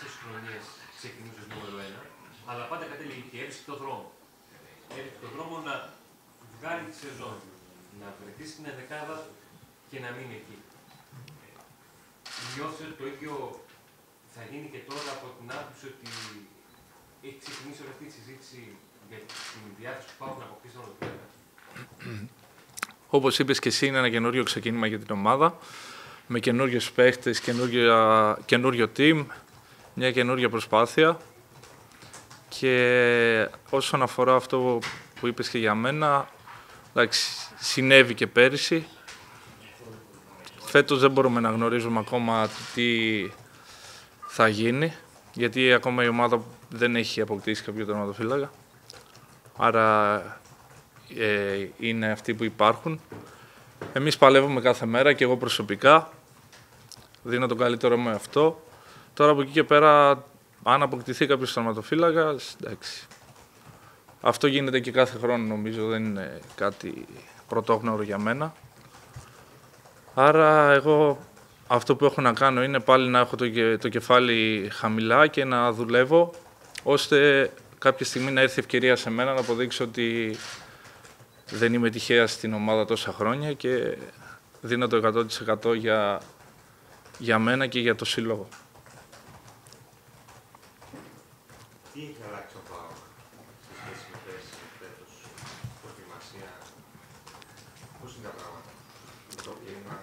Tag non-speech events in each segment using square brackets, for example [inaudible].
κάποιε χρονιέ ξεκινούσες νούμερο 1, αλλά πάντα κατέληγε και έβρισκε το δρόμο. Έβρισκε το δρόμο να βγάλει τη σεζόν, να βρεθεί στην ενδεκάδα και να μείνει εκεί. Νιώθεις ότι το ίδιο θα γίνει και τώρα από την άποψη ότι έχει ξεκινήσει όλη αυτή η συζήτηση για την διάθεση που υπάρχουν να αποκτήσουν ολοκληρώνοντα. Όπως είπες και εσύ, είναι ένα καινούριο ξεκίνημα για την ομάδα, με καινούριους παίχτες, καινούριο team, μια καινούργια προσπάθεια. Και όσον αφορά αυτό που είπες και για μένα, εντάξει, συνέβη και πέρυσι. Φέτος δεν μπορούμε να γνωρίζουμε ακόμα τι θα γίνει, γιατί ακόμα η ομάδα δεν έχει αποκτήσει κάποιο τερματοφύλακα. Άρα ε, είναι αυτοί που υπάρχουν. Εμείς παλεύουμε κάθε μέρα και εγώ προσωπικά. Δίνω τον καλύτερο μου αυτό. Τώρα από εκεί και πέρα, αν αποκτηθεί κάποιος τερματοφύλακα, εντάξει. Αυτό γίνεται και κάθε χρόνο νομίζω, δεν είναι κάτι πρωτόγνωρο για μένα. Άρα εγώ αυτό που έχω να κάνω είναι πάλι να έχω το, το κεφάλι χαμηλά και να δουλεύω ώστε κάποια στιγμή να έρθει ευκαιρία σε μένα να αποδείξω ότι δεν είμαι τυχαία στην ομάδα τόσα χρόνια και δίνω το 100% για, για μένα και για το σύλλογο. Τι έχει αλλάξει ο ΠΑΟΚ σε σχέση με πέρσι, φέτος, προετοιμασία, πώς είναι τα πράγματα, το κλίμα.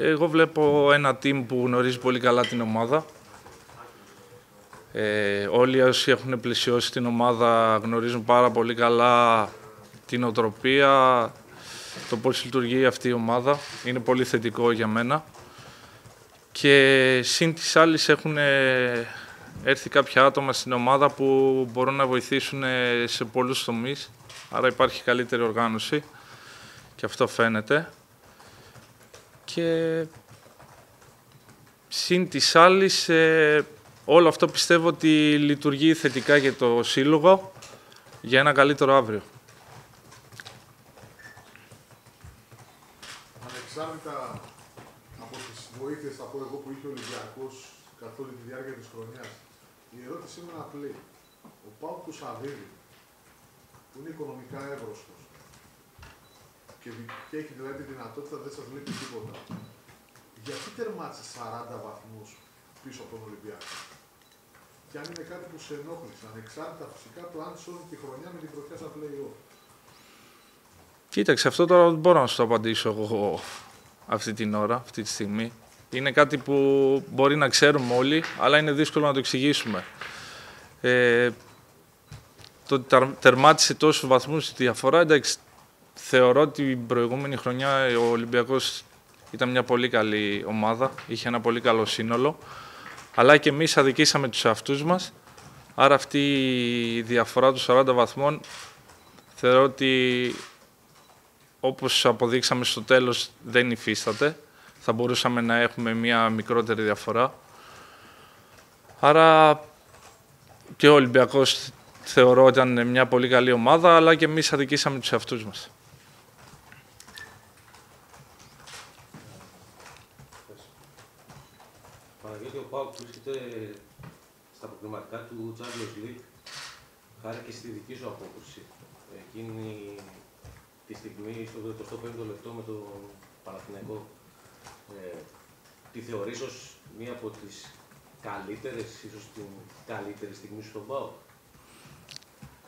Εγώ βλέπω ένα team που γνωρίζει πολύ καλά την ομάδα. Ε, όλοι όσοι έχουν πλησιώσει την ομάδα γνωρίζουν πάρα πολύ καλά την οτροπία, το πώς λειτουργεί αυτή η ομάδα. Είναι πολύ θετικό για μένα. Και σύν της άλλης έχουν έρθει κάποια άτομα στην ομάδα που μπορούν να βοηθήσουν σε πολλούς τομείς. Άρα υπάρχει καλύτερη οργάνωση και αυτό φαίνεται. Και σύν της άλλης, ε, όλο αυτό πιστεύω ότι λειτουργεί θετικά για το Σύλλογο για ένα καλύτερο αύριο. Ανεξάρτητα από τις βοήθειες, θα πω εγώ, που είχε ο Ολυμπιακός καθ' όλη τη διάρκεια της χρονιάς, η ερώτηση είναι απλή. Ο Πάου του Σαββίδη, που είναι οικονομικά εύρωστος και, και έχει δηλαδή τη δυνατότητα, δεν σας λείπει τίποτα, γιατί τερμάτισε 40 βαθμούς πίσω από τον Ολυμπιακό; Και αν είναι κάτι που σε ενόχλησε, ανεξάρτητα φυσικά το αν σώζει τη χρονιά με την πρωτιά στα play-off. Κοίταξε, αυτό τώρα δεν μπορώ να σου το απαντήσω εγώ αυτή την ώρα, αυτή τη στιγμή. Είναι κάτι που μπορεί να ξέρουμε όλοι, αλλά είναι δύσκολο να το εξηγήσουμε. Ε, το ότι τερμάτισε τόσους βαθμούς τη διαφορά, εντάξει, θεωρώ ότι την προηγούμενη χρονιά ο Ολυμπιακός ήταν μια πολύ καλή ομάδα, είχε ένα πολύ καλό σύνολο, αλλά και εμείς αδικήσαμε τους εαυτούς μας, άρα αυτή η διαφορά του 40 βαθμών θεωρώ ότι όπως αποδείξαμε στο τέλος δεν υφίσταται. Θα μπορούσαμε να έχουμε μια μικρότερη διαφορά. Άρα και ο Ολυμπιακός θεωρώ ότι ήταν μια πολύ καλή ομάδα, αλλά και εμείς αδικήσαμε τους εαυτούς μας. Παναγιώτη, ο Πάουκ βρίσκεται στα προκριματικά του Champions League χάρη και στη δική σου απόκριση. Εκείνη τη στιγμή στο 25ο λεπτό με το Παναθηναϊκό ε, τη θεωρείς ως μία από τις καλύτερες, ίσως την καλύτερη στιγμή σου στον ΠΑΟ.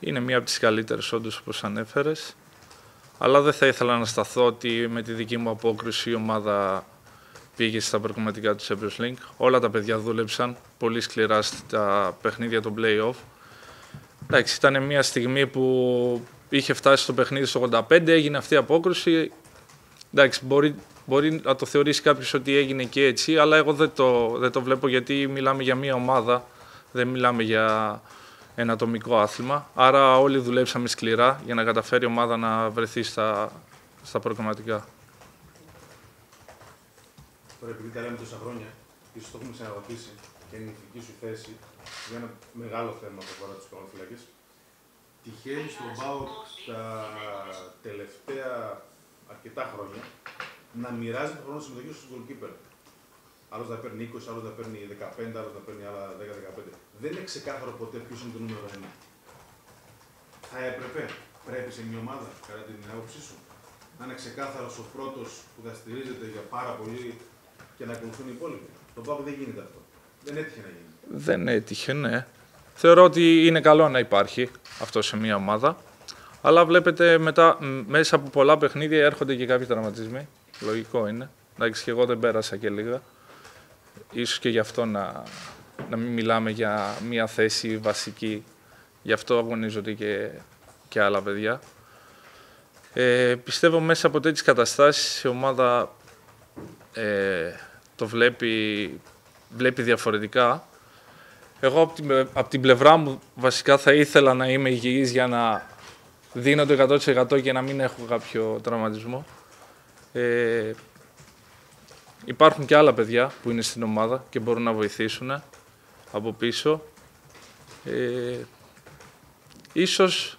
Είναι μία από τις καλύτερες όντως όπως ανέφερες. Αλλά δεν θα ήθελα να σταθώ ότι με τη δική μου απόκριση η ομάδα πήγε στα προκομματικά του Champions League. Όλα τα παιδιά δούλεψαν πολύ σκληρά στα παιχνίδια των play-off. Εντάξει, ήταν μια στιγμή που είχε φτάσει στο παιχνίδι στο 85, έγινε αυτή η απόκρουση. Εντάξει, μπορεί, μπορεί να το θεωρήσει κάποιος ότι έγινε και έτσι, αλλά εγώ δεν το, δεν το βλέπω γιατί μιλάμε για μια ομάδα, δεν μιλάμε για ένα ατομικό άθλημα. Άρα όλοι δουλέψαμε σκληρά για να καταφέρει η ομάδα να βρεθεί στα, στα προκριματικά. Τώρα, επειδή τα λέμε τόσα χρόνια, ίσως το έχουμε ξαναρωτήσει και είναι η δική σου θέση για ένα μεγάλο θέμα που αφορά τους κομμάτια τυχαίνει στον ΠΑΟΚ τα τελευταία αρκετά χρόνια να μοιράζει το χρόνο συμμετοχή στον goalkeeper. Άλλος θα παίρνει 20, άλλος θα παίρνει 15, άλλος θα παίρνει άλλα 10-15. Δεν είναι ξεκάθαρο ποτέ ποιος είναι το νούμερο 1. Θα έπρεπε, πρέπει σε μια ομάδα, κατά την άποψή σου, να είναι ξεκάθαρος ο πρώτος που θα στηρίζεται για πάρα πολύ και να ακολουθούν οι υπόλοιποι. Το Πάοκ δεν γίνεται αυτό. Δεν έτυχε να γίνει. Δεν έτυχε, ναι. Θεωρώ ότι είναι καλό να υπάρχει αυτό σε μια ομάδα. Αλλά βλέπετε μετά, μ, μέσα από πολλά παιχνίδια έρχονται και κάποιοι τραυματισμοί. Λογικό είναι. Εντάξει, και εγώ δεν πέρασα και λίγα. Ίσως και γι' αυτό να, να μην μιλάμε για μια θέση βασική. Γι' αυτό αγωνίζονται και, και άλλα παιδιά. Ε, πιστεύω μέσα από τέτοιες καταστάσεις η ομάδα ε, το βλέπει, βλέπει διαφορετικά. Εγώ από την, απ' την πλευρά μου βασικά θα ήθελα να είμαι υγιής για να δίνω το 100% και να μην έχω κάποιο τραυματισμό. Ε, υπάρχουν και άλλα παιδιά που είναι στην ομάδα και μπορούν να βοηθήσουν από πίσω. Ε, ίσως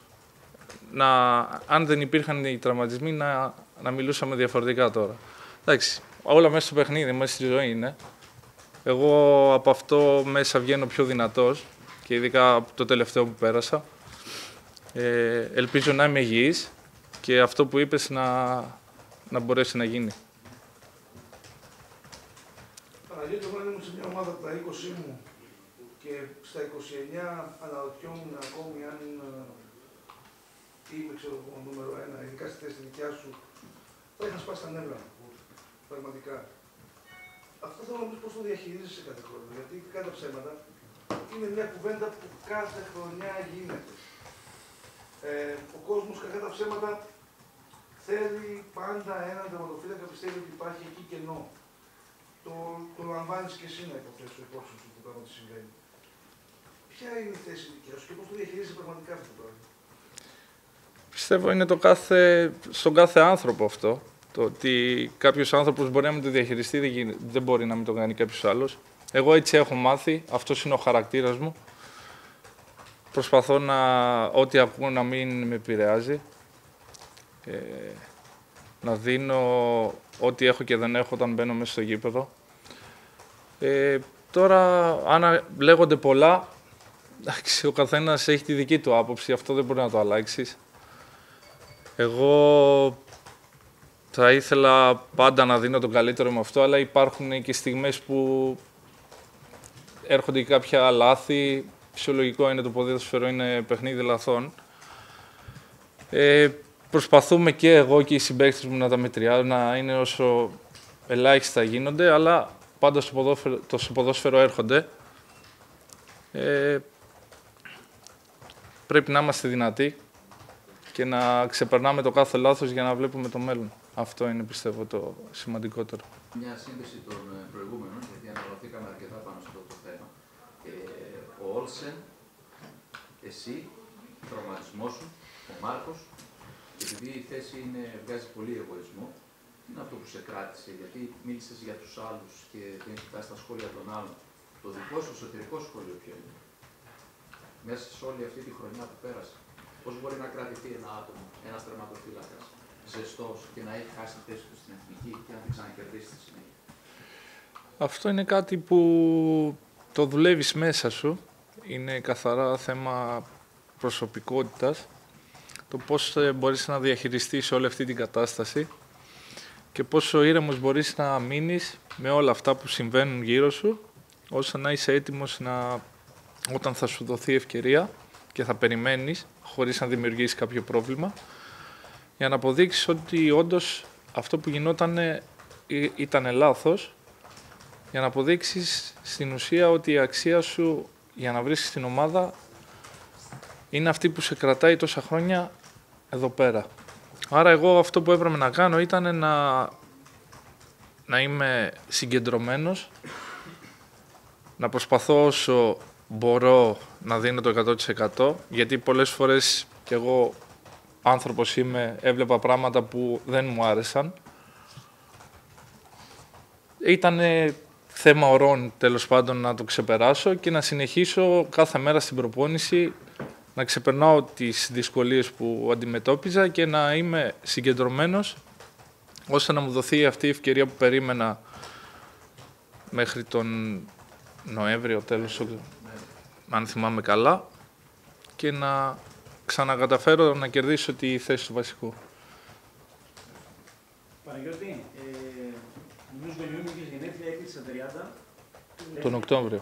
να, αν δεν υπήρχαν οι τραυματισμοί να, να μιλούσαμε διαφορετικά τώρα. Εντάξει, όλα μέσα στο παιχνίδι, μέσα στη ζωή είναι. Εγώ από αυτό μέσα βγαίνω πιο δυνατός και ειδικά από το τελευταίο που πέρασα. Ε, ελπίζω να είμαι υγιής και αυτό που είπες να, να μπορέσει να γίνει. Παναγιώτη, εγώ ήμουν σε μια ομάδα από τα 20 μου και στα 29 αναρωτιόμουν ακόμη αν ε, είμαι ξέρω εγώ νούμερο ένα, ειδικά στη θέση δικιά σου, θα είχα σπάσει τα νεύρα μου. Πραγματικά. Αυτό θέλω να μου πώς το διαχειρίζεσαι κάθε χρόνο. Γιατί κατά ψέματα είναι μια κουβέντα που κάθε χρονιά γίνεται. Ε, ο κόσμος κατά τα ψέματα θέλει πάντα έναν τερματοφύλακα πιστεύει ότι υπάρχει εκεί κενό. Το, το λαμβάνεις και εσύ να υποθέσω υπόψης σου το πράγμα τι συμβαίνει. Ποια είναι η θέση δικιά σου και πώς το διαχειρίζεσαι πραγματικά αυτό το πράγμα; Πιστεύω είναι το κάθε, στον κάθε άνθρωπο αυτό. Το ότι κάποιος άνθρωπος μπορεί να μην το διαχειριστεί, δεν, γίνει- δεν μπορεί να μην το κάνει κάποιος άλλος. Εγώ έτσι έχω μάθει, αυτός είναι ο χαρακτήρας μου. Προσπαθώ να, ό,τι ακούω να μην με επηρεάζει. Ε, να δίνω ό,τι έχω και δεν έχω όταν μπαίνω μέσα στο γήπεδο. Ε, τώρα, αν α- λέγονται πολλά, εντάξει, ο καθένας έχει τη δική του άποψη, αυτό δεν μπορεί να το αλλάξεις. Εγώ θα ήθελα πάντα να δίνω τον καλύτερο με αυτό, αλλά υπάρχουν και στιγμές που έρχονται και κάποια λάθη. Φυσιολογικό είναι το ποδόσφαιρο, είναι παιχνίδι λαθών. Ε, προσπαθούμε και εγώ και οι συμπαίκτες μου να τα μετριάζουν, να είναι όσο ελάχιστα γίνονται, αλλά πάντα στο ποδόσφαιρο, το στο ποδόσφαιρο έρχονται. Ε, πρέπει να είμαστε δυνατοί και να ξεπερνάμε το κάθε λάθος για να βλέπουμε το μέλλον. Αυτό είναι πιστεύω το σημαντικότερο. Μια σύνδεση των ε, προηγούμενων, γιατί αναλωθήκαμε αρκετά πάνω σε αυτό το θέμα. Ε, ο Όλσεν, εσύ, ο τραυματισμός σου, ο Μάρκος, επειδή η θέση είναι, βγάζει πολύ εγωισμό, τι είναι αυτό που σε κράτησε, γιατί μίλησες για τους άλλους και δεν κοιτάς τα σχόλια των άλλων. Το δικό σου εσωτερικό σχόλιο ποιο είναι; Μέσα σε όλη αυτή τη χρονιά που πέρασε. Πώς μπορεί να κρατηθεί ένα άτομο, ένας τερματοφύλακας, ζεστός και να έχει χάσει τη θέση του στην εθνική και να την ξανακερδίσει στη συνέχεια. Αυτό είναι κάτι που το δουλεύεις μέσα σου. Είναι καθαρά θέμα προσωπικότητας. Το πώς ε, μπορείς να διαχειριστείς όλη αυτή την κατάσταση και πόσο ήρεμος μπορείς να μείνεις με όλα αυτά που συμβαίνουν γύρω σου, ώστε να είσαι έτοιμος να, όταν θα σου δοθεί ευκαιρία και θα περιμένεις, χωρίς να δημιουργήσεις κάποιο πρόβλημα, για να αποδείξεις ότι όντως αυτό που γινόταν ήταν λάθος για να αποδείξεις στην ουσία ότι η αξία σου για να βρίσκεις την ομάδα είναι αυτή που σε κρατάει τόσα χρόνια εδώ πέρα. Άρα εγώ αυτό που έπρεπε να κάνω ήταν να, να είμαι συγκεντρωμένος, να προσπαθώ όσο μπορώ να δίνω το 100% γιατί πολλές φορές κι εγώ άνθρωπος είμαι, έβλεπα πράγματα που δεν μου άρεσαν. Ήταν θέμα ορών τέλος πάντων να το ξεπεράσω και να συνεχίσω κάθε μέρα στην προπόνηση να ξεπερνάω τις δυσκολίες που αντιμετώπιζα και να είμαι συγκεντρωμένος ώστε να μου δοθεί αυτή η ευκαιρία που περίμενα μέχρι τον Νοέμβριο, τέλος, αν θυμάμαι καλά, και να ξανακαταφέρω να κερδίσω τη θέση του βασικού. Παναγιώτη, ε, νομίζω τον Ιούνιο είχες γενέθλια, έκλεισε στα 30. Τον Οκτώβριο.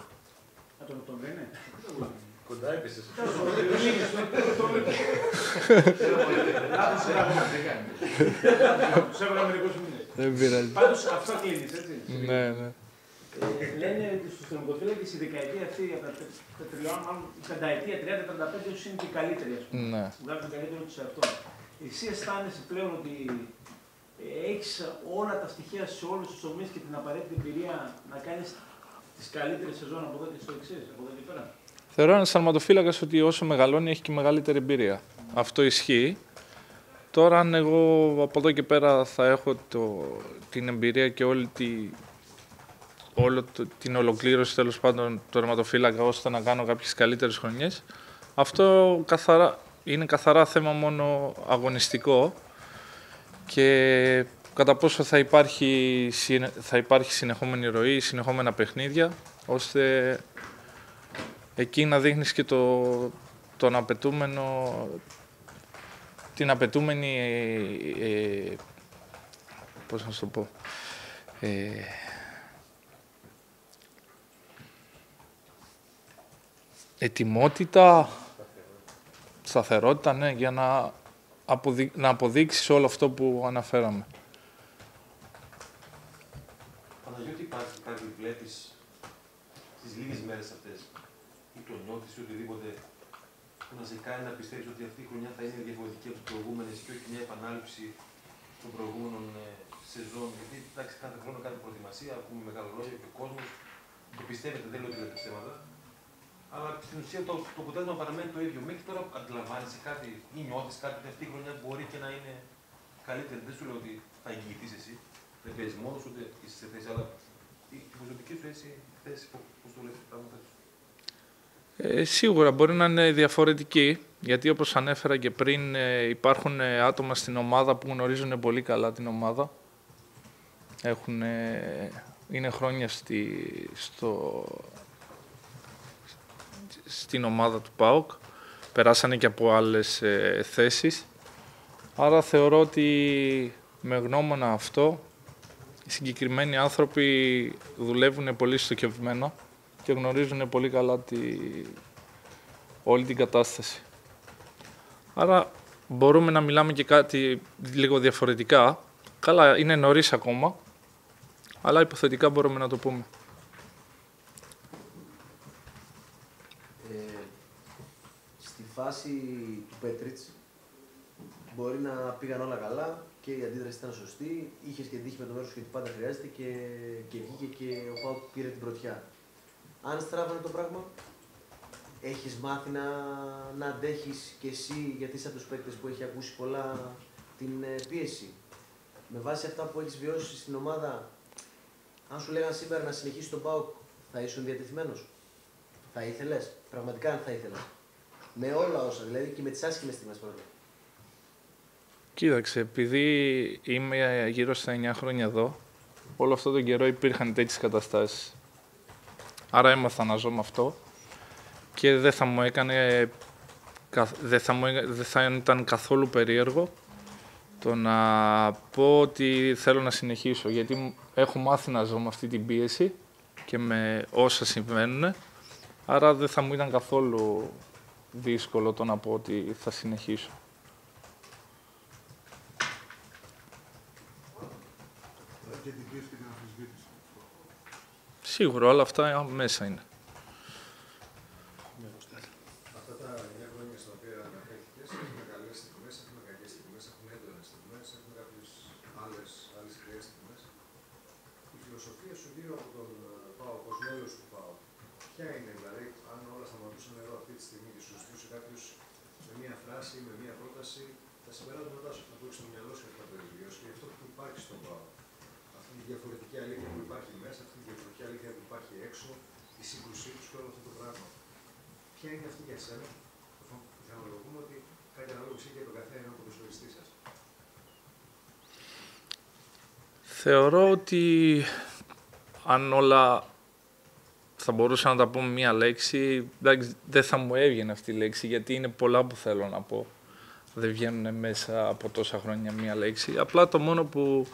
Α, τον Οκτώβριο είναι. Κοντά έπεσε. [laughs] Τους έβαλα μερικούς μήνες. Δεν πειράζει. Πάντως αυτό κλείνεις, έτσι. Ναι, ναι. Ε, λένε ότι στους τερματοφύλακες η δεκαετία αυτή, από τα τε- τα τριών, μάλλον η πενταετία, 30-35 ίσως είναι και η καλύτερη, ας πούμε. ναι. Βγάζει το καλύτερο τους σε αυτό. Εσύ αισθάνεσαι πλέον ότι έχεις όλα τα στοιχεία σε όλους τους τομείς και την απαραίτητη εμπειρία να κάνεις τις καλύτερες σεζόν από εδώ και στο εξής, από εδώ και πέρα; Θεωρώ ένας αρματοφύλακα ότι όσο μεγαλώνει έχει και μεγαλύτερη εμπειρία. Αυτό ισχύει. Τώρα, αν εγώ από εδώ και πέρα θα έχω το, την εμπειρία και όλη τη, όλο το, την ολοκλήρωση τέλος πάντων του τερματοφύλακα ώστε να κάνω κάποιες καλύτερες χρονιές, αυτό καθαρά, είναι καθαρά θέμα μόνο αγωνιστικό και κατά πόσο θα υπάρχει, συνε- θα υπάρχει συνεχόμενη ροή, συνεχόμενα παιχνίδια, ώστε εκεί να δείχνεις και το, τον απαιτούμενο, την απαιτούμενη, ε, ε, πώς να σου το πω, ε, ετοιμότητα, σταθερότητα, ναι, για να, αποδει... να αποδείξεις όλο αυτό που αναφέραμε. Παναγιώτη, υπάρχει κάτι που βλέπεις τις λίγες μέρες αυτές ή το νιώθεις ή οτιδήποτε που να σε κάνει να πιστεύει ότι αυτή η χρονιά θα είναι διαφορετική από τις προηγούμενες και όχι μια επανάληψη των προηγούμενων ε, σεζόν. Γιατί εντάξει, κάθε χρόνο κάνει προετοιμασία, ακούμε μεγάλο λόγο και ο κόσμος το πιστεύετε, δεν λέω ότι λέτε ψέματα. Αλλά στην ουσία το, το αποτέλεσμα παραμένει το ίδιο. Μέχρι τώρα αντιλαμβάνεσαι κάτι ή νιώθεις κάτι ότι αυτή η χρονιά μπορεί και να είναι καλύτερη. Δεν σου λέω ότι θα εγγυηθείς εσύ. Δεν παίζεις μόνος σου, ούτε είσαι σε θέση, αλλά η η προσωπική σου έτσι θέση, πώς το βλέπει τα πράγματα σου. Ε, σίγουρα μπορεί να είναι διαφορετική, γιατί όπως ανέφερα και πριν ε, υπάρχουν ε, άτομα στην ομάδα που γνωρίζουν πολύ καλά την ομάδα. Έχουν, ε, είναι χρόνια στη, στο, στην ομάδα του ΠΑΟΚ. Περάσανε και από άλλες ε, θέσεις. Άρα θεωρώ ότι με γνώμονα αυτό οι συγκεκριμένοι άνθρωποι δουλεύουν πολύ στοχευμένα και γνωρίζουν πολύ καλά τη, όλη την κατάσταση. Άρα μπορούμε να μιλάμε και κάτι λίγο διαφορετικά. Καλά, είναι νωρίς ακόμα, αλλά υποθετικά μπορούμε να το πούμε. Ε, στη φάση του Πέτριτς μπορεί να πήγαν όλα καλά και η αντίδραση ήταν σωστή. Είχες και τύχη με το μέρο σου γιατί πάντα χρειάζεται και, και βγήκε και ο Πάουκ πήρε την πρωτιά. Αν στράβανε το πράγμα, έχεις μάθει να, να αντέχεις κι εσύ γιατί είσαι από τους παίκτες που έχει ακούσει πολλά την ε, πίεση. Με βάση αυτά που έχεις βιώσει στην ομάδα, αν σου λέγανε σήμερα να συνεχίσει τον Πάουκ, θα ήσουν διατεθειμένος; Θα ήθελες, πραγματικά αν θα ήθελες. Με όλα όσα, δηλαδή και με τις άσχημες στιγμές πρώτα. Κοίταξε, επειδή είμαι γύρω στα 9 χρόνια εδώ, όλο αυτό τον καιρό υπήρχαν τέτοιες καταστάσεις. Άρα έμαθα να ζω με αυτό και δεν θα μου έκανε, καθ- δεν θα, μου, έ- δεν θα ήταν καθόλου περίεργο το να πω ότι θέλω να συνεχίσω, γιατί μου- έχω μάθει να ζω με αυτή την πίεση και με όσα συμβαίνουν, άρα δεν θα μου ήταν καθόλου δύσκολο το να πω ότι θα συνεχίσω. και την πίεση και την αμφισβήτηση. Σίγουρα όλα αυτά μέσα είναι. Αυτά τα 9 χρόνια στα οποία αναφέρθηκε, έχουμε καλέ στιγμέ, έχουμε κακέ στιγμέ, έχουμε έντονε στιγμέ, έχουμε κάποιε άλλε άλλες κρυέ στιγμέ. Η φιλοσοφία σου γύρω από τον ε, ΠΑΟ, ω μέλο του ΠΑΟ, ποια είναι, δηλαδή, αν όλα σταματούσαν εδώ αυτή τη στιγμή και σου ζητούσε κάποιο με μία φράση, με μία πρόταση, τα συμπεράσματά σου, αυτά που έχει στο μυαλό σου και αυτά που έχει βιώσει και αυτό που υπάρχει στον ΠΑΟ. Αυτή η διαφορετική αλήθεια που υπάρχει μέσα, αυτή η διαφορετική αλήθεια που υπάρχει έξω, η σύγκρουσή του και όλο αυτό το πράγμα. Ποια είναι αυτή για σένα, πιθανολογούμε ότι κάτι ανάλογο ισχύει για τον καθένα από τον σωριστή σας. Θεωρώ ότι αν όλα θα μπορούσα να τα πω με μία λέξη, εντάξει, δεν θα μου έβγαινε αυτή η λέξη, γιατί είναι πολλά που θέλω να πω. Δεν βγαίνουν μέσα από τόσα χρόνια μία λέξη. Απλά το μόνο που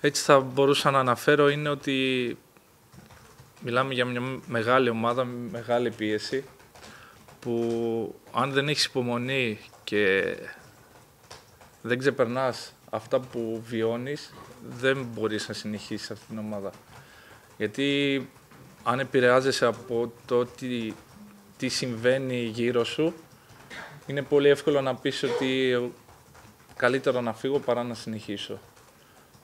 έτσι θα μπορούσα να αναφέρω είναι ότι μιλάμε για μια μεγάλη ομάδα, με μεγάλη πίεση, που αν δεν έχεις υπομονή και δεν ξεπερνάς αυτά που βιώνεις, δεν μπορείς να συνεχίσεις αυτή την ομάδα. Γιατί αν επηρεάζεσαι από το τι, τι συμβαίνει γύρω σου, είναι πολύ εύκολο να πεις ότι καλύτερο να φύγω παρά να συνεχίσω.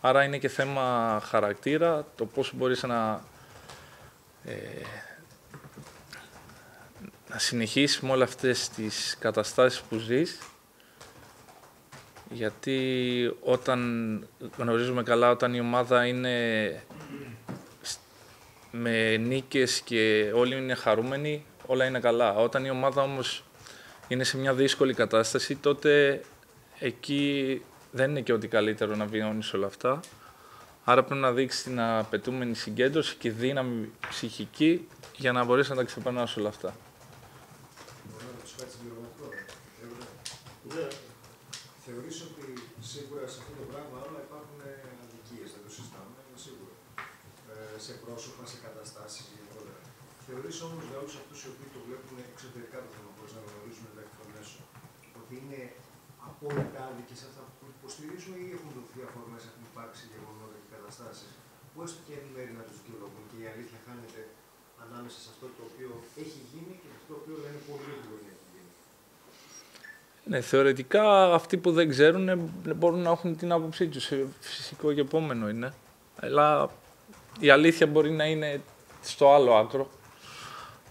Άρα είναι και θέμα χαρακτήρα, το πώς μπορείς να, ε, να συνεχίσεις με όλες αυτές τις καταστάσεις που ζεις γιατί όταν γνωρίζουμε καλά, όταν η ομάδα είναι με νίκες και όλοι είναι χαρούμενοι, όλα είναι καλά. Όταν η ομάδα όμως είναι σε μια δύσκολη κατάσταση, τότε εκεί δεν είναι και ό,τι καλύτερο να βιώνεις όλα αυτά. Άρα πρέπει να δείξεις την απαιτούμενη συγκέντρωση και δύναμη ψυχική για να μπορέσει να τα ξεπερνάς όλα αυτά. Ναι. Θεωρείς ότι σίγουρα σε αυτό το πράγμα όλα υπάρχουν αδικίες, δεν το συζητάμε, είναι σίγουρο. Ε, σε πρόσωπα, σε καταστάσεις γενικότερα. Θεωρείς όμως για όλους αυτούς οι οποίοι το βλέπουν εξωτερικά το θέμα, χωρίς να γνωρίζουν τα εκ των μέσω, ότι είναι απόλυτα άδικες αυτά που υποστηρίζουν ή έχουν δοθεί αφορμές, έχουν υπάρξει γεγονότα και καταστάσεις που έστω και εν μέρει να τους δικαιολογούν και η αλήθεια χάνεται ανάμεσα σε αυτό το οποίο έχει γίνει και αυτό το οποίο λένε πολύ ότι μπορεί να έχει γίνει. Ναι, θεωρητικά αυτοί που δεν ξέρουν ε, μπορούν να έχουν την άποψή τους. Ε, Φυσικό και επόμενο είναι. Αλλά η αλήθεια μπορεί να είναι στο άλλο άκρο.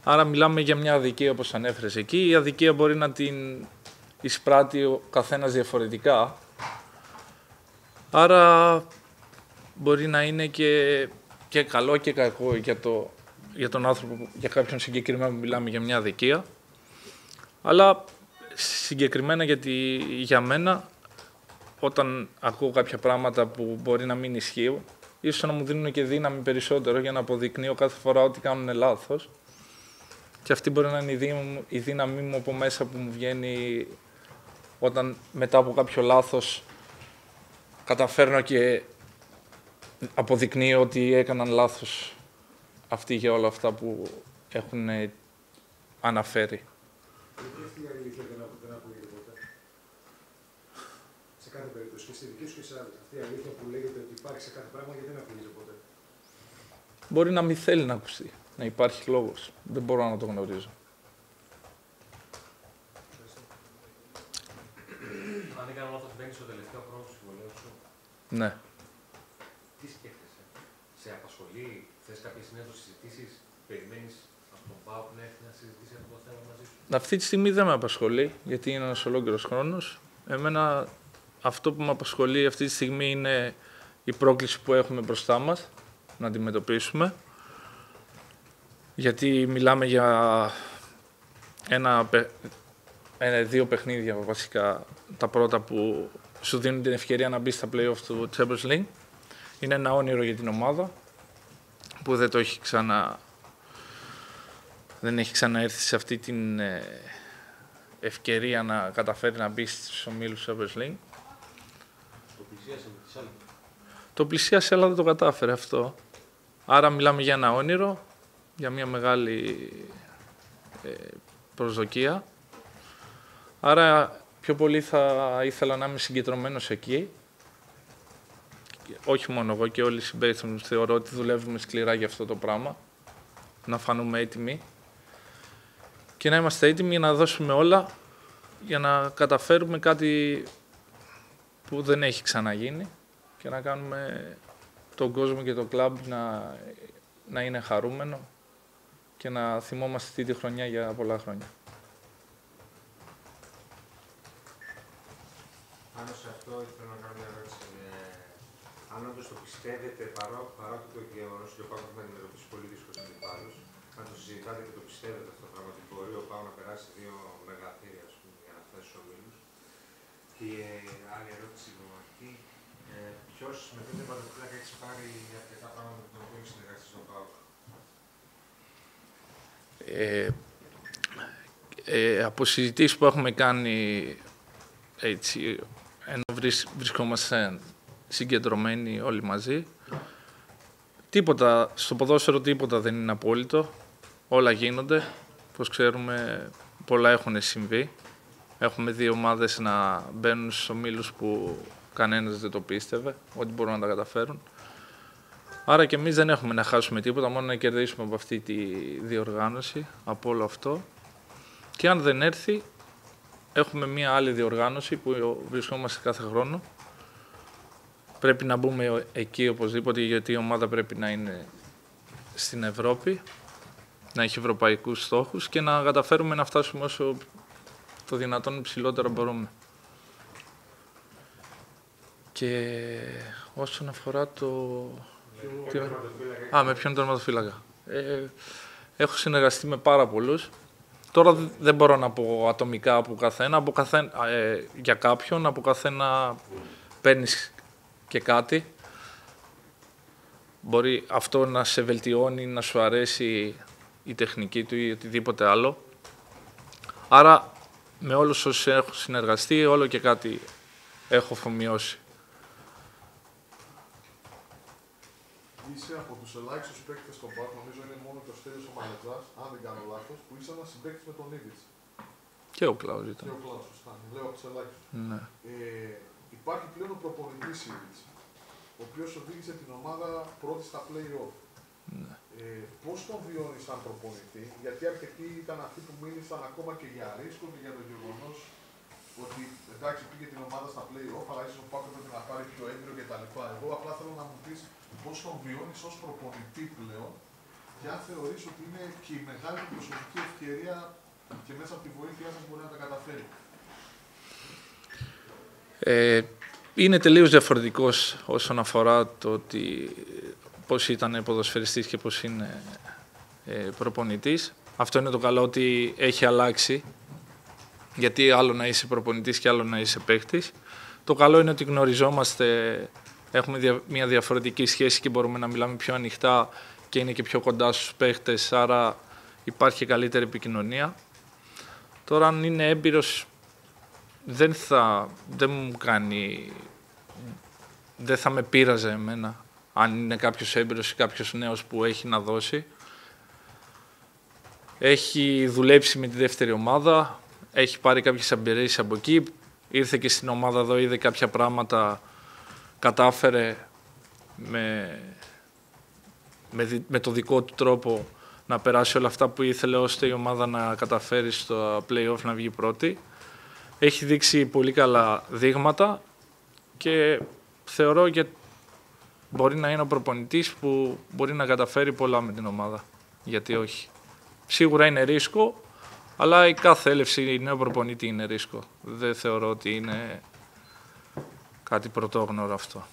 Άρα μιλάμε για μια αδικία όπως ανέφερες εκεί. Η αδικία μπορεί να την εισπράττει ο καθένας διαφορετικά. Άρα μπορεί να είναι και, και καλό και κακό για, το, για τον άνθρωπο, για κάποιον συγκεκριμένο που μιλάμε για μια αδικία. Αλλά συγκεκριμένα γιατί για μένα όταν ακούω κάποια πράγματα που μπορεί να μην ισχύουν ίσως να μου δίνουν και δύναμη περισσότερο για να αποδεικνύω κάθε φορά ότι κάνουν λάθος και αυτή μπορεί να είναι η δύναμη, η δύναμή μου από μέσα που μου βγαίνει όταν μετά από κάποιο λάθος καταφέρνω και αποδεικνύω ότι έκαναν λάθος αυτοί για όλα αυτά που έχουν αναφέρει. Γιατί αυτή η αλήθεια δεν, ακου- δεν ακούγεται ποτέ. Σε κάθε περίπτωση και στη δική σου και σε άλλες. Αυτή η αλήθεια που λέγεται ότι υπάρχει σε κάθε πράγμα γιατί δεν ακούγεται ποτέ. Μπορεί να μην θέλει να ακουστεί, να υπάρχει λόγος. Δεν μπορώ να το γνωρίζω. Αν δεν κάνω λάθος, μπαίνεις στο τελευταίο χρόνο του συμβολέου σου. Ναι. Τι σκέφτεσαι, σε απασχολεί, θες κάποιες νέες συζητήσεις, περιμένεις από τον ΠΑΟΚ να έρθει να συζητήσει αυτό το θέμα μαζί σου; Αυτή τη στιγμή δεν με απασχολεί, γιατί είναι ένας ολόκληρος χρόνος. Εμένα αυτό που με απασχολεί αυτή τη στιγμή είναι η πρόκληση που έχουμε μπροστά μας, να αντιμετωπίσουμε. Γιατί μιλάμε για ένα, παι- ένα, δύο παιχνίδια βασικά, τα πρώτα που σου δίνουν την ευκαιρία να μπεις στα play-off του Champions League. Είναι ένα όνειρο για την ομάδα που δεν το έχει ξανά δεν έχει ξαναέρθει σε αυτή την ε, ευκαιρία να καταφέρει να μπεις στους ομίλους του Champions League. Το πλησίασε με τις άλλες. Το πλησίασε, αλλά δεν το κατάφερε αυτό. Άρα μιλάμε για ένα όνειρο, για μια μεγάλη ε, προσδοκία. Άρα πιο πολύ θα ήθελα να είμαι συγκεντρωμένος εκεί. Και Όχι μόνο εγώ και όλοι οι συμπαίκτες μου θεωρώ ότι δουλεύουμε σκληρά για αυτό το πράγμα. Να φανούμε έτοιμοι. Και να είμαστε έτοιμοι για να δώσουμε όλα για να καταφέρουμε κάτι που δεν έχει ξαναγίνει και να κάνουμε τον κόσμο και το κλαμπ να, να είναι χαρούμενο και να θυμόμαστε αυτή τη χρονιά για πολλά χρόνια. Πάνω σε αυτό ήθελα να κάνω μια ερώτηση. Ε, αν όντως το πιστεύετε, παρό, παρότι το γεγονός ότι ο Πάο θα αντιμετωπίσει πολύ δύσκολου αντιπάλου, αν το συζητάτε και το πιστεύετε αυτό το πράγμα, ότι μπορεί ο Πάο να περάσει δύο μεγαθύρια ας πούμε, για να φτάσει στου ομίλους. Και ε, άλλη ερώτηση νοματική. Ε, Ποιος με ποιον τερματοφύλακα έχεις πάρει αρκετά πράγματα με τον οποίο έχει συνεργαστείς στον ΠΑΟΚ. Ε, ε, από συζητήσεις που έχουμε κάνει έτσι, ενώ βρισ- βρισκόμαστε συγκεντρωμένοι όλοι μαζί, τίποτα, στο ποδόσφαιρο τίποτα δεν είναι απόλυτο, όλα γίνονται, όπως ξέρουμε πολλά έχουν συμβεί. Έχουμε δύο ομάδες να μπαίνουν στους ομίλους που κανένας δεν το πίστευε, ότι μπορούν να τα καταφέρουν. Άρα και εμείς δεν έχουμε να χάσουμε τίποτα, μόνο να κερδίσουμε από αυτή τη διοργάνωση, από όλο αυτό. Και αν δεν έρθει, έχουμε μία άλλη διοργάνωση που βρισκόμαστε κάθε χρόνο. Πρέπει να μπούμε εκεί οπωσδήποτε, γιατί η ομάδα πρέπει να είναι στην Ευρώπη, να έχει ευρωπαϊκούς στόχους και να καταφέρουμε να φτάσουμε όσο το δυνατόν υψηλότερα μπορούμε. Και όσον αφορά το... Τι- Α, με ποιον τερματοφύλακα. Ε, έχω συνεργαστεί με πάρα πολλούς. Τώρα δε- δεν μπορώ να πω ατομικά από καθένα, από καθένα ε, για κάποιον, από καθένα παίρνεις και κάτι. Μπορεί αυτό να σε βελτιώνει, να σου αρέσει η τεχνική του ή οτιδήποτε άλλο. Άρα με όλους όσους έχω συνεργαστεί, όλο και κάτι έχω αφομοιώσει. Είσαι από τους ελάχιστους παίκτες στον Πάκ, νομίζω είναι μόνο και ο Στέλιος ο Μαλετζάς, αν δεν κάνω λάθος, που ήσαν συμπαίκτης με τον Ήβιτ. Και ο Κλάους ήταν. Και ο Κλάους, σωστά. Λέω από τους ελάχιστους. Ναι. Ε, υπάρχει πλέον ο προπονητής Ήβιτ, ο οποίος οδήγησε την ομάδα πρώτη στα play-off. Ναι. Ε, Πώς τον βιώνεις σαν προπονητή, γιατί αρκετοί ήταν αυτοί που μίλησαν ακόμα και για ρίσκο και για το γεγονός ότι εντάξει πήγε την ομάδα στα play-off, αλλά ίσως ο Πάκος πρέπει να πάρει πιο έμπειρο κτλ. Εγώ απλά θέλω να μου πεις πώς τον βιώνεις ως προπονητή πλέον και αν θεωρείς ότι είναι και η μεγάλη του προσωπική ευκαιρία και μέσα από τη βοήθειά σας μπορεί να τα καταφέρει. Ε, είναι τελείως διαφορετικός όσον αφορά το ότι πώς ήταν ποδοσφαιριστής και πώς είναι ε, προπονητής. Αυτό είναι το καλό ότι έχει αλλάξει, γιατί άλλο να είσαι προπονητής και άλλο να είσαι παίχτης. Το καλό είναι ότι γνωριζόμαστε, έχουμε δια- μια διαφορετική σχέση και μπορούμε να μιλάμε πιο ανοιχτά και είναι και πιο κοντά στους παίχτες, άρα υπάρχει και καλύτερη επικοινωνία. Τώρα αν είναι έμπειρος δεν θα, δεν μου κάνει, δεν θα με πείραζε εμένα αν είναι κάποιος έμπειρος ή κάποιος νέος που έχει να δώσει. Έχει δουλέψει με τη δεύτερη ομάδα, έχει πάρει κάποιες εμπειρίες από εκεί, ήρθε και στην ομάδα εδώ, είδε κάποια πράγματα, κατάφερε με, με, δι- με το δικό του τρόπο να περάσει όλα αυτά που ήθελε ώστε η ομάδα να καταφέρει στο play-off να βγει πρώτη. Έχει δείξει πολύ καλά δείγματα και θεωρώ και μπορεί να είναι ο προπονητής που μπορεί να καταφέρει πολλά με την ομάδα. Γιατί όχι. Σίγουρα είναι ρίσκο, αλλά η κάθε έλευση νέου προπονητή είναι ρίσκο. Δεν θεωρώ ότι είναι κάτι πρωτόγνωρο αυτό.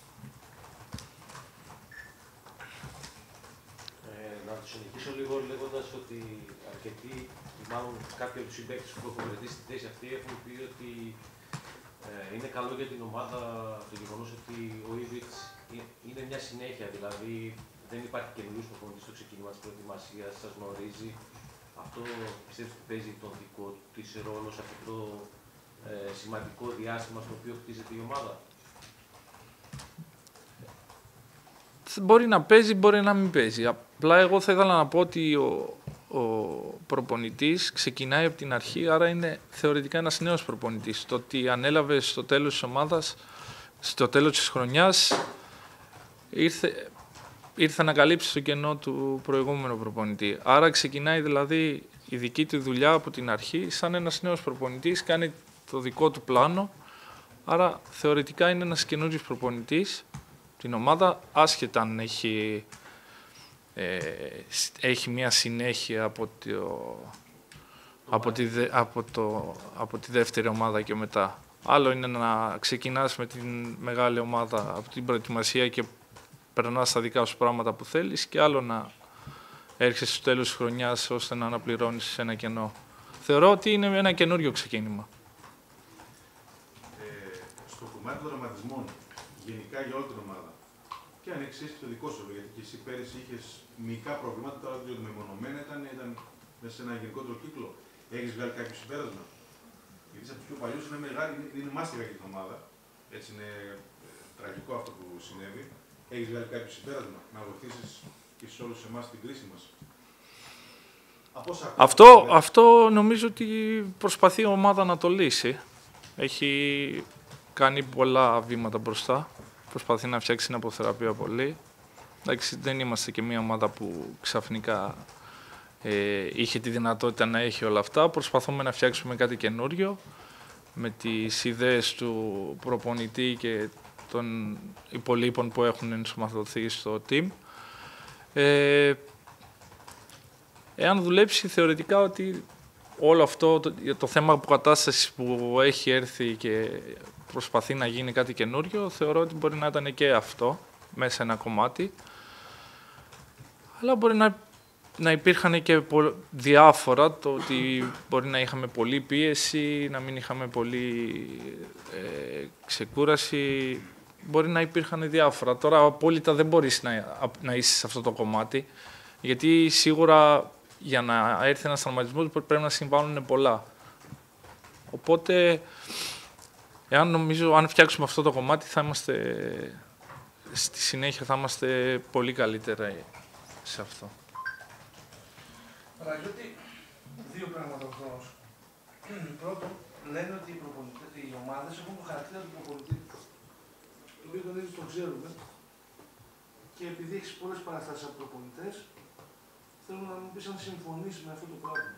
Ε, να το συνεχίσω λίγο λέγοντας ότι αρκετοί, μάλλον κάποιοι από τους συμπαίκτες που έχουν βρεθεί στη θέση αυτή έχουν πει ότι ε, είναι καλό για την ομάδα το γεγονός ότι ο Ήβιτ είναι μια συνέχεια. Δηλαδή δεν υπάρχει καινούριο προπονητής στο ξεκίνημα της προετοιμασίας, σας γνωρίζει. Αυτό πιστεύω ότι παίζει τον δικό της ρόλο σε αυτό το ε, σημαντικό διάστημα στο οποίο χτίζεται η ομάδα; Μπορεί να παίζει, μπορεί να μην παίζει. Απλά εγώ θα ήθελα να πω ότι ο, ο προπονητής ξεκινάει από την αρχή, άρα είναι θεωρητικά ένας νέος προπονητής. Το ότι ανέλαβε στο τέλος της ομάδας, στο τέλος της χρονιάς, ήρθε, ήρθε να καλύψει το κενό του προηγούμενου προπονητή. Άρα ξεκινάει δηλαδή η δική του δουλειά από την αρχή, σαν ένας νέος προπονητής, κάνει το δικό του πλάνο, άρα θεωρητικά είναι ένας καινούριος προπονητής, την ομάδα, άσχετα αν έχει, ε, σ- έχει μια συνέχεια από, το, από, τη, δε- από, το, από τη δεύτερη ομάδα και μετά. Άλλο είναι να ξεκινάς με την μεγάλη ομάδα από την προετοιμασία και περνάς τα δικά σου πράγματα που θέλεις και άλλο να έρχεσαι στο τέλος της χρονιάς ώστε να αναπληρώνεις ένα κενό. Θεωρώ ότι είναι ένα καινούριο ξεκίνημα. Ε, στο κομμάτι των τραυματισμών, γενικά για όλη την ομάδα. Και αν έχει το δικό σου, γιατί και εσύ πέρυσι είχες μικρά προβλήματα, τώρα δεν ξέρω μεμονωμένα ήταν, ήταν μέσα σε ένα γενικότερο κύκλο. Έχεις βγάλει κάποιο συμπέρασμα; Γιατί από τους πιο παλιούς είναι μεγάλη, είναι, είναι μάστιγα για την ομάδα. Έτσι είναι ε, τραγικό αυτό που συνέβη. Έχεις βγάλει κάποιο συμπέρασμα να βοηθήσεις και σε όλους εμάς την κρίση μας; Αυτό, αυτό νομίζω ότι προσπαθεί η ομάδα να το λύσει. Έχει κάνει πολλά βήματα μπροστά. Προσπαθεί να φτιάξει την αποθεραπεία πολύ. Εντάξει, δεν είμαστε και μια ομάδα που ξαφνικά ε, είχε τη δυνατότητα να έχει όλα αυτά. Προσπαθούμε να φτιάξουμε κάτι καινούριο με τις ιδέες του προπονητή και των υπολείπων που έχουν ενσωματωθεί στο team. Ε, εάν δουλέψει θεωρητικά ότι όλο αυτό το, το θέμα αποκατάσταση που έχει έρθει και προσπαθεί να γίνει κάτι καινούριο, θεωρώ ότι μπορεί να ήταν και αυτό μέσα ένα κομμάτι. Αλλά μπορεί να, να υπήρχαν και διάφορα, το ότι μπορεί να είχαμε πολλή πίεση, να μην είχαμε πολύ ε, ξεκούραση, μπορεί να υπήρχαν διάφορα. Τώρα απόλυτα δεν μπορείς να, να είσαι σε αυτό το κομμάτι, γιατί σίγουρα για να έρθει ένας τραυματισμός πρέπει να συμβάλλουν πολλά. Οπότε, εάν νομίζω, αν φτιάξουμε αυτό το κομμάτι, θα είμαστε, στη συνέχεια θα είμαστε πολύ καλύτερα σε αυτό. Ραγιώτη, δύο πράγματα ο Πρώτον, λένε ότι οι, οι ομάδες έχουν το χαρακτήρα του προπονητή. Το οποίο τον το ξέρουμε. Και επειδή έχεις πολλές παραστάσεις από προπονητές, θέλω να μου πεις αν συμφωνήσει με αυτό το πράγμα.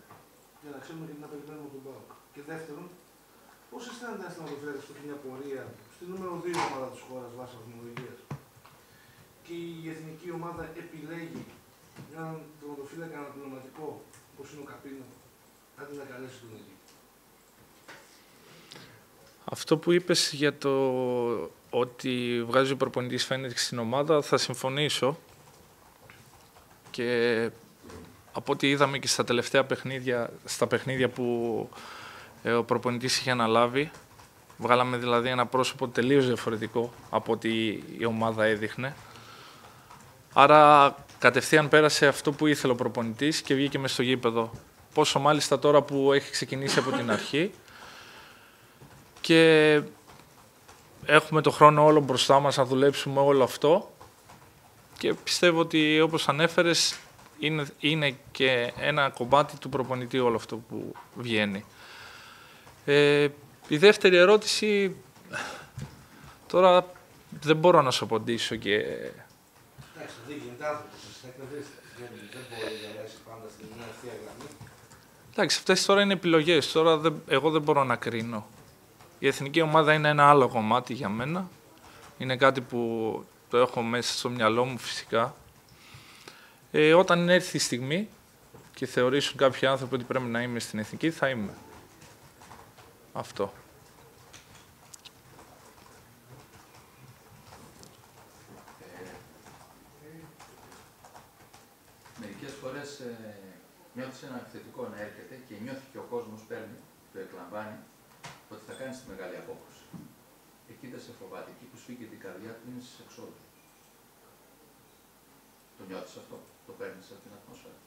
Για να ξέρουμε και τι να περιμένουμε τον Πάοκ. Και δεύτερον, πώς αισθάνεται να το φέρει στο μια πορεία στη νούμερο 2 ομάδα της χώρας βάσει βαθμολογίας; Και η εθνική ομάδα επιλέγει έναν τερματοφύλακα αναπληρωματικό όπως είναι ο Καπίνο, αντί να καλέσει τον εκεί. Αυτό που είπες για το ότι βγάζει ο προπονητής φαίνεται στην ομάδα θα συμφωνήσω και από ό,τι είδαμε και στα τελευταία παιχνίδια, στα παιχνίδια που ε, ο προπονητής είχε αναλάβει, βγάλαμε δηλαδή ένα πρόσωπο τελείως διαφορετικό από ό,τι η ομάδα έδειχνε. Άρα κατευθείαν πέρασε αυτό που ήθελε ο προπονητής και βγήκε μες στο γήπεδο. Πόσο μάλιστα τώρα που έχει ξεκινήσει από την αρχή και έχουμε το χρόνο όλο μπροστά μας να δουλέψουμε όλο αυτό και πιστεύω ότι όπως ανέφερες είναι, είναι και ένα κομμάτι του προπονητή όλο αυτό που βγαίνει. Ε, η δεύτερη ερώτηση, τώρα δεν μπορώ να σου απαντήσω και... Εντάξει, δεν γίνεται άνθρωπος, δεν μπορεί να λέσει πάντα στην ευθεία γραμμή. Εντάξει, αυτές τώρα είναι επιλογές, τώρα δεν, εγώ δεν μπορώ να κρίνω. Η εθνική ομάδα είναι ένα άλλο κομμάτι για μένα. Είναι κάτι που το έχω μέσα στο μυαλό μου φυσικά. Ε, όταν έρθει η στιγμή και θεωρήσουν κάποιοι άνθρωποι ότι πρέπει να είμαι στην εθνική, θα είμαι. Αυτό. Μερικές φορές ε, νιώθεις ένα επιθετικό να έρχεται και νιώθει και ο κόσμος παίρνει, το εκλαμβάνει, ότι θα κάνεις τη μεγάλη απόκριση. Εκεί δεν σε φοβάται, εκεί που σφίγγει την καρδιά του είναι στις εξόδου. Το νιώθεις αυτό, το παίρνεις από την ατμόσφαιρα.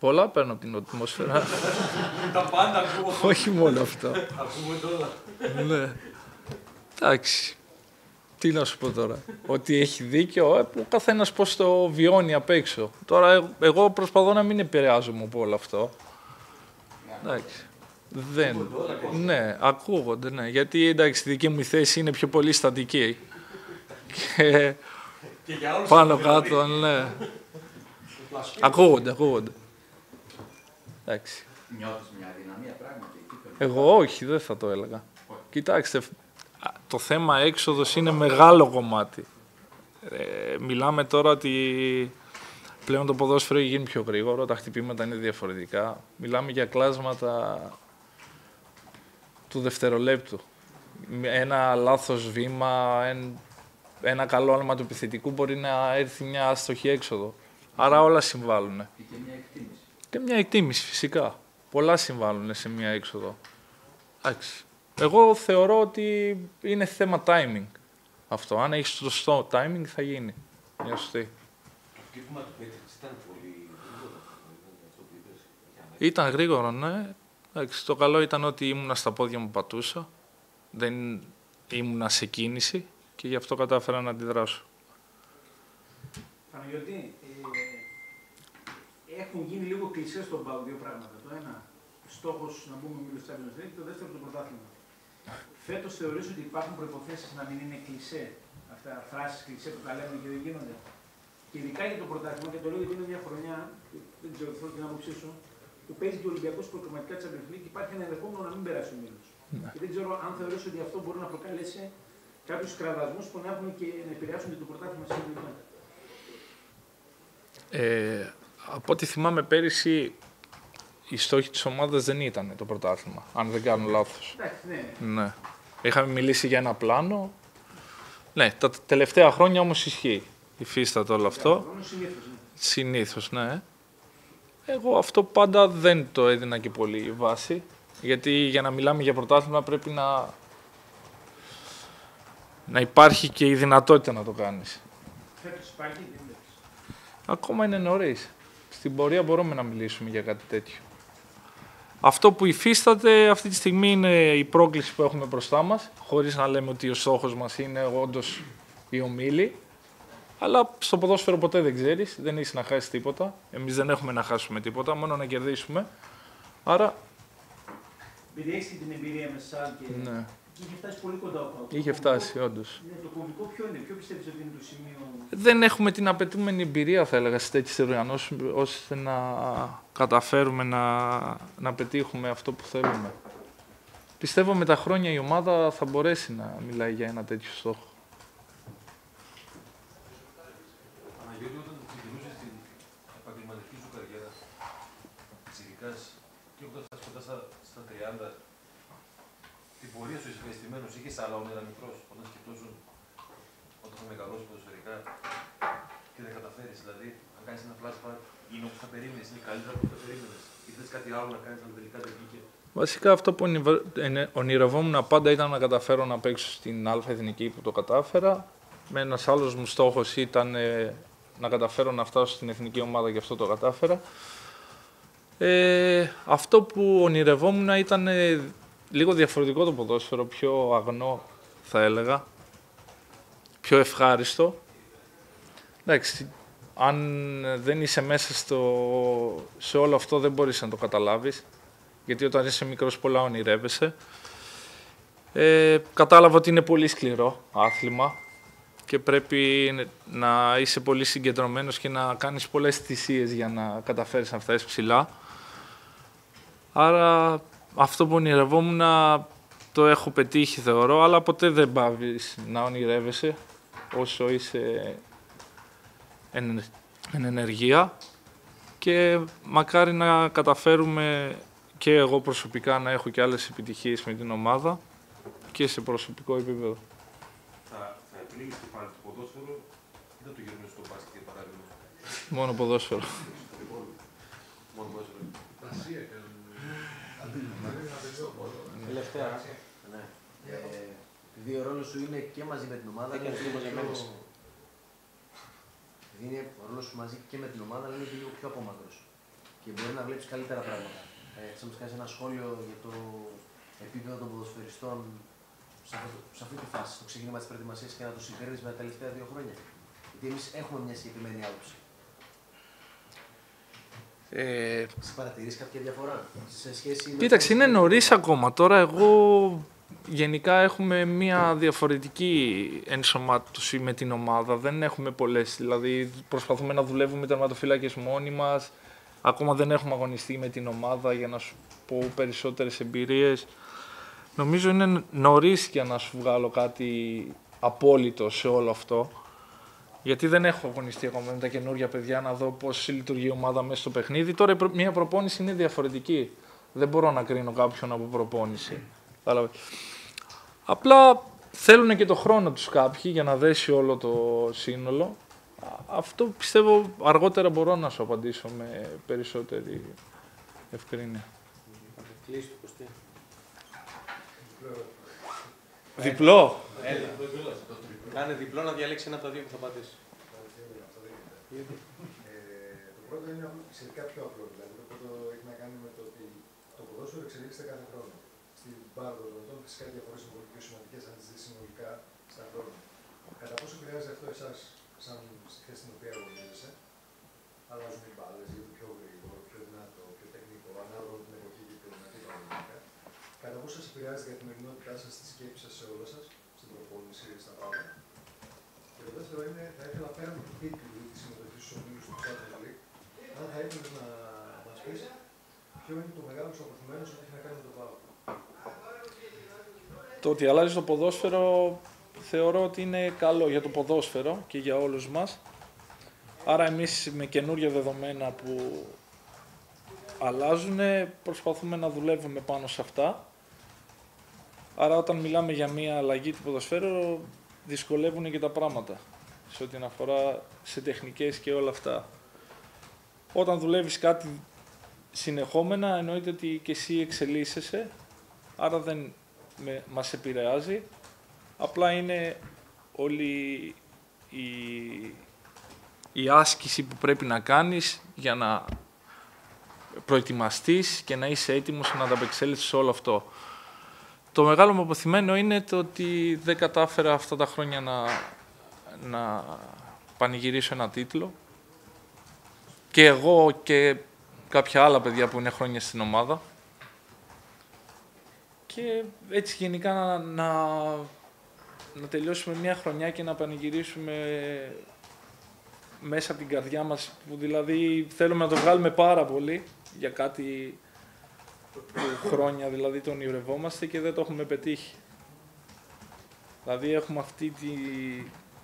Πολλά παίρνω από την ατμόσφαιρα. Τα πάντα ακούω. Όχι μόνο αυτό. Ακούμε τώρα. ναι. Εντάξει. Τι να σου πω τώρα. Ότι έχει δίκιο, ε, ο καθένας πώς το βιώνει απ' έξω. Τώρα, ε, εγώ προσπαθώ να μην επηρεάζομαι από όλο αυτό. Εντάξει. Δεν. Ναι, ακούγονται, ναι. Γιατί εντάξει, η δική μου θέση είναι πιο πολύ στατική. Και, Και για όλους πάνω τους δηλαδή. κάτω, ναι. ακούγονται, ακούγονται. Εντάξει. Νιώθεις μια δυναμία πράγματι εκεί. το Εγώ όχι, δεν θα το έλεγα. Κοιτάξτε, α, το θέμα έξοδος είναι μεγάλο κομμάτι. Ε, μιλάμε τώρα ότι πλέον το ποδόσφαιρο έχει γίνει πιο γρήγορο, τα χτυπήματα είναι διαφορετικά. Μιλάμε για κλάσματα του δευτερολέπτου. Ένα λάθος βήμα, εν- ένα καλό όνομα του επιθετικού μπορεί να έρθει μια άστοχη έξοδο. Άρα όλα συμβάλλουν. Και μια εκτίμηση. Και μια εκτίμηση φυσικά. Πολλά συμβάλλουν σε μια έξοδο. Εντάξει. Εγώ θεωρώ ότι είναι θέμα timing. Αυτό. Αν έχεις το σωστό timing θα γίνει. Μια σωστή. Το χτύπημα του Πέτριξ ήταν πολύ γρήγορο. Αυτό που είπες. για να- Ήταν γρήγορο, ναι. Εντάξει, το καλό ήταν ότι ήμουνα στα πόδια μου πατούσα. Δεν ήμουνα σε κίνηση και γι' αυτό κατάφερα να αντιδράσω. Παναγιώτη, ε, έχουν γίνει λίγο κλεισέ στον ΠΑΟ δύο πράγματα. Το ένα, στόχος να μπούμε με το Champions League, το δεύτερο το πρωτάθλημα. Φέτος θεωρείς ότι υπάρχουν προποθέσει να μην είναι κλεισέ, αυτά φράσεις κλεισέ που τα λέμε και δεν γίνονται; Και ειδικά για το πρωτάθλημα, και το λέω γιατί είναι μια χρονιά, και δεν ξέρω θέλω την άποψή σου, που παίζει και ο Ολυμπιακός προκριματικά Champions League, υπάρχει ένα ενδεχόμενο να μην περάσει ο Μήλο. Ναι. Και δεν ξέρω αν θεωρείς ότι αυτό μπορεί να προκαλέσει κάποιους κραδασμούς που να έχουν και να επηρεάσουν και το πρωτάθλημα συνολικά. Ε, από ό,τι θυμάμαι πέρυσι, η στόχη της ομάδας δεν ήταν το πρωτάθλημα, αν δεν κάνω λάθος. Εντάξει, ναι. Ναι. Είχαμε μιλήσει για ένα πλάνο. Ναι, τα τελευταία χρόνια όμως ισχύει. Υφίσταται όλο αυτό. Συνήθως. Συνήθως, ναι. Εγώ αυτό πάντα δεν το έδινα και πολύ βάση. Γιατί για να μιλάμε για πρωτάθλημα πρέπει να, να υπάρχει και η δυνατότητα να το κάνεις. Φέτος υπάρχει, δεν είναι. Ακόμα είναι νωρίς. Στην πορεία μπορούμε να μιλήσουμε για κάτι τέτοιο. Αυτό που υφίσταται αυτή τη στιγμή είναι η πρόκληση που έχουμε μπροστά μας, χωρίς να λέμε ότι ο στόχος μας είναι όντως η ομίλη. Αλλά στο ποδόσφαιρο ποτέ δεν ξέρεις, δεν έχεις να χάσεις τίποτα. Εμείς δεν έχουμε να χάσουμε τίποτα, μόνο να κερδίσουμε. Άρα, Επειδή έχεις την εμπειρία με ΣΑΛ και. ναι, και είχε φτάσει πολύ κοντά ο Πάοκ. είχε Το φτάσει κομβικό- όντως. Ναι, το κομβικό ποιο είναι, ποιο πιστεύεις ότι είναι το σημείο; δεν έχουμε την απαιτούμενη εμπειρία, θα έλεγα, σε τέτοιες οργανώσεις, ώστε να καταφέρουμε να, να πετύχουμε αυτό που θέλουμε. Πιστεύω με τα χρόνια η ομάδα θα μπορέσει να μιλάει για ένα τέτοιο στόχο. Παναγιώτη, όταν ξεκινούσες την επαγγελματική σου καριέρα, ειδικά και όταν φτάσεις κοντά στα, στα 30, την πορεία σου ευχαριστημένο, είχε άλλα όνειρα μικρός, όταν σκεφτόσουν όταν θα μεγαλώσει ποδοσφαιρικά και δεν καταφέρεις. Δηλαδή, αν κάνεις ένα flashback, είναι όπως τα περίμενες, είναι καλύτερα από τα περίμενες. Ήθελε κάτι άλλο να κάνεις, αλλά τελικά δεν βγήκε. Βασικά αυτό που ονειβε- ενε- ονειρευόμουν πάντα ήταν να καταφέρω να παίξω στην Α Εθνική που το κατάφερα. Με ένας άλλος μου στόχος ήταν ε, να καταφέρω να φτάσω στην εθνική ομάδα και αυτό το κατάφερα. Ε, αυτό που ονειρευόμουν ήταν ε, λίγο διαφορετικό το ποδόσφαιρο, πιο αγνό θα έλεγα, πιο ευχάριστο. Εντάξει, αν δεν είσαι μέσα στο, σε όλο αυτό δεν μπορείς να το καταλάβεις γιατί όταν είσαι μικρός πολλά ονειρεύεσαι. Ε, κατάλαβα ότι είναι πολύ σκληρό άθλημα και πρέπει να είσαι πολύ συγκεντρωμένος και να κάνεις πολλές θυσίες για να καταφέρεις να φτάσεις ψηλά. Άρα αυτό που ονειρευόμουν το έχω πετύχει θεωρώ, αλλά ποτέ δεν πάβεις να ονειρεύεσαι όσο είσαι εν, εν ενεργεία και μακάρι να καταφέρουμε και εγώ προσωπικά να έχω και άλλες επιτυχίες με την ομάδα και σε προσωπικό επίπεδο. Θα, θα επιλέγει και πάλι το ποδόσφαιρο ή θα το γυρνούσε στο μπάσκετ για παράδειγμα; Μόνο ποδόσφαιρο. Μόνο ποδόσφαιρο. Ασία κάνουν. Αντίληψη, να τελειώνω. Τελευταία. Ναι. Ε, επειδή ο ρόλο σου είναι και μαζί με την ομάδα, Έκανες είναι λίγο πιο- μαζεμένες. επειδή είναι ο ρόλος σου μαζί και με την ομάδα, αλλά είναι και λίγο πιο απόμακρο. Και μπορεί να βλέπεις καλύτερα πράγματα. Ε, θα μα κάνεις ένα σχόλιο για το επίπεδο των ποδοσφαιριστών σε, αυτό, το- σε αυτή τη φάση, στο ξεκίνημα της προετοιμασίας και να το συγκρίνεις με τα τελευταία δύο χρόνια. Γιατί εμείς έχουμε μια συγκεκριμένη άποψη. Ε, Εσύ παρατηρείς κάποια διαφορά σε σχέση με. κοίταξε, το- είναι νωρίς ακόμα. Τώρα εγώ γενικά έχουμε μια διαφορετική ενσωμάτωση με την ομάδα. Δεν έχουμε πολλές. Δηλαδή προσπαθούμε να δουλεύουμε τερματοφύλακες μόνοι μας. Ακόμα δεν έχουμε αγωνιστεί με την ομάδα για να σου πω περισσότερες εμπειρίες. Νομίζω είναι νωρίς για να σου βγάλω κάτι απόλυτο σε όλο αυτό. Γιατί δεν έχω αγωνιστεί ακόμα με τα καινούργια παιδιά να δω πώς λειτουργεί η ομάδα μέσα στο παιχνίδι. Τώρα η προ- μια προπόνηση είναι διαφορετική. Δεν μπορώ να κρίνω κάποιον από προπόνηση. Κατάλαβες. Απλά θέλουν και το χρόνο τους κάποιοι για να δέσει όλο το σύνολο. Α- Αυτό πιστεύω αργότερα μπορώ να σου απαντήσω με περισσότερη ευκρίνεια. Κλείσει το Κωστή. Διπλό. Έλα, το Κάνε διπλό να διαλέξει ένα από τα δύο που θα πατήσει. Αυτό δεν γίνεται. Ε, το πρώτο είναι σχετικά πιο απλό. Δηλαδή, το πρώτο έχει να κάνει με το ότι το ποδόσφαιρο εξελίσσεται κάθε χρόνο. Στην πάρα των χρονών φυσικά οι διαφορές είναι πολύ πιο σημαντικές αν τις δεις συνολικά στα χρόνια. Κατά πόσο επηρεάζει αυτό εσάς, σαν στη θέση στην οποία αγωνίζεσαι, αλλάζουν οι μπάλες, γίνονται πιο γρήγορο, πιο δυνατό, πιο τεχνικό, ανάλογα με την εποχή και την δυνατή παραγωγικά. Κατά πόσο σας επηρεάζει η καθημερινότητά σας, τη σκέψη σας σε όλα σας, στην προπόνηση, στα πράγματα. Και το δεύτερο είναι, θα ήθελα πέρα από την τίτλη τη συμμετοχή στους ομίλους του Champions League, αν θα ήθελε να μας πεις ποιο είναι το μεγάλο σου αποθυμένος ότι έχει να κάνει με το ΠΑΟ. Το ότι αλλάζει το ποδόσφαιρο θεωρώ ότι είναι καλό για το ποδόσφαιρο και για όλους μας. Άρα εμείς με καινούργια δεδομένα που αλλάζουν προσπαθούμε να δουλεύουμε πάνω σε αυτά. Άρα όταν μιλάμε για μια αλλαγή του ποδοσφαίρου δυσκολεύουν και τα πράγματα σε ό,τι αφορά σε τεχνικές και όλα αυτά. Όταν δουλεύεις κάτι συνεχόμενα εννοείται ότι και εσύ εξελίσσεσαι, άρα δεν με, μας επηρεάζει. Απλά είναι όλη η, η άσκηση που πρέπει να κάνεις για να προετοιμαστείς και να είσαι έτοιμος να ανταπεξέλθεις σε όλο αυτό. Το μεγάλο μου αποθυμένο είναι το ότι δεν κατάφερα αυτά τα χρόνια να, να πανηγυρίσω ένα τίτλο. Και εγώ και κάποια άλλα παιδιά που είναι χρόνια στην ομάδα. Και έτσι γενικά να, να, να τελειώσουμε μια χρονιά και να πανηγυρίσουμε μέσα από την καρδιά μας, που δηλαδή θέλουμε να το βγάλουμε πάρα πολύ για κάτι που χρόνια δηλαδή το ονειρευόμαστε και δεν το έχουμε πετύχει. Δηλαδή έχουμε αυτή τη,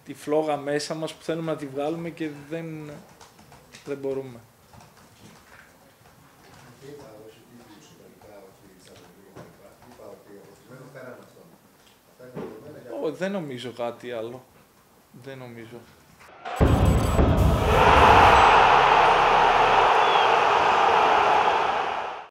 τη φλόγα μέσα μας που θέλουμε να τη βγάλουμε και δεν, δεν μπορούμε. δεν νομίζω κάτι άλλο. Δεν νομίζω.